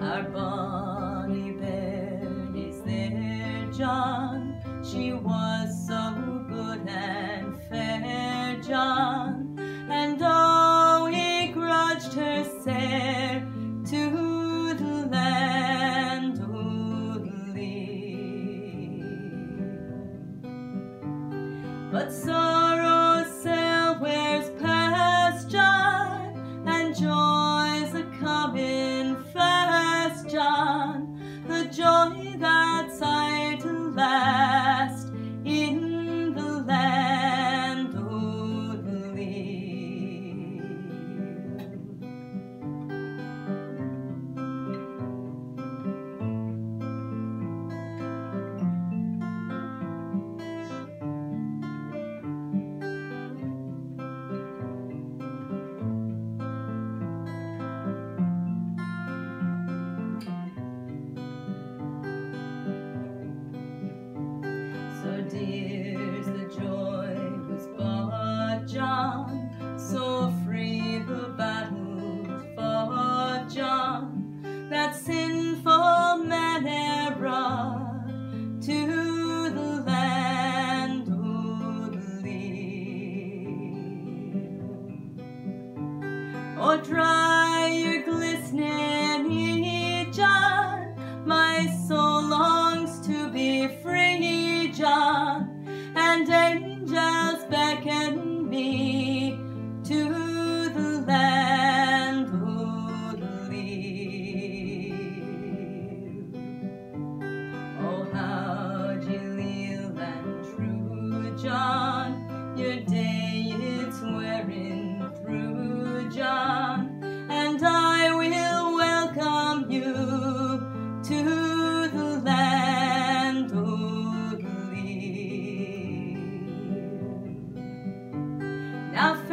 Our bonny bairn is there, John. She was so good and fair, John. And oh, he grudged her sair to the land o' the leal. But sorrow sail wears past, John, and joy. or dry. enough